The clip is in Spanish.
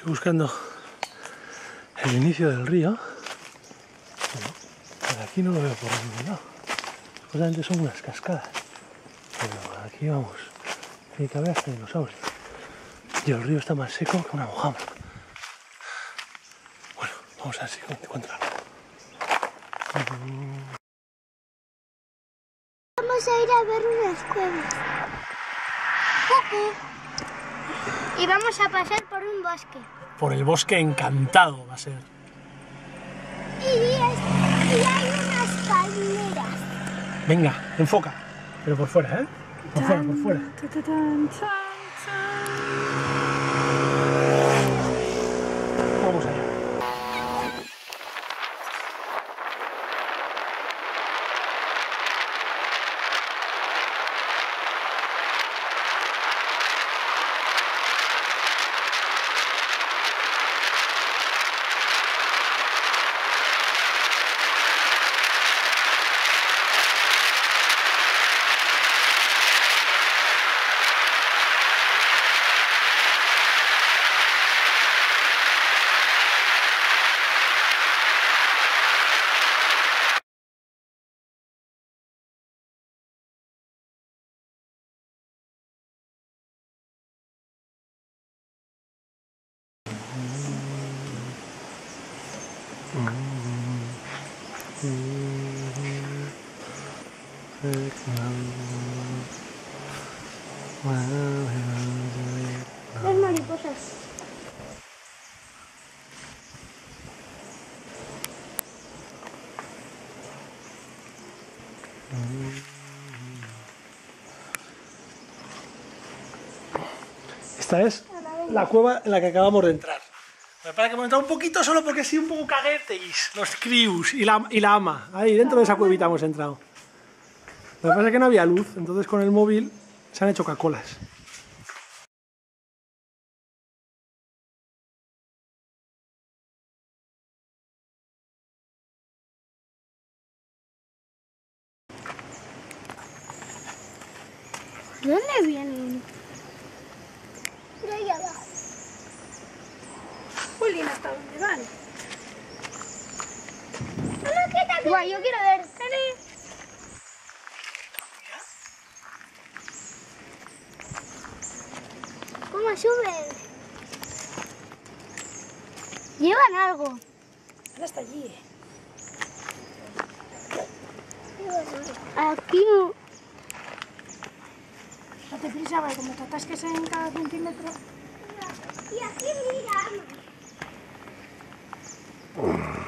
Estoy buscando el inicio del río. Bueno, por aquí no lo veo por ningún lado. Seguramente son unas cascadas. Pero aquí vamos. Tiene que haber hasta dinosaurios. Y el río está más seco que una mojama. Bueno, vamos a ver si encuentro algo. Vamos a ir a ver unas cuevas. Y vamos a pasar por un bosque. Por el bosque encantado va a ser. Y, es- y hay unas palmeras. Venga, enfoca. Pero por fuera, ¿eh? Por fuera, por fuera. Vamos allá. Las mariposas. Esta es la cueva en la que acabamos de entrar. Me parece que hemos entrado un poquito solo porque sí un poco cagueteis, los crius y la, y la ama. Ahí dentro de esa cuevita hemos entrado. Lo que pasa es que no había luz, entonces con el móvil se han hecho cacolas. ¿De dónde vienen? De ahí abajo. Jolín, ¿hasta dónde van? No, quita, Guau, yo quiero ver. ¿Cómo suben? Llevan algo. Van hasta allí. Aquí no. Date prisa, porque como te atasques en cada centímetro. Y aquí mira. you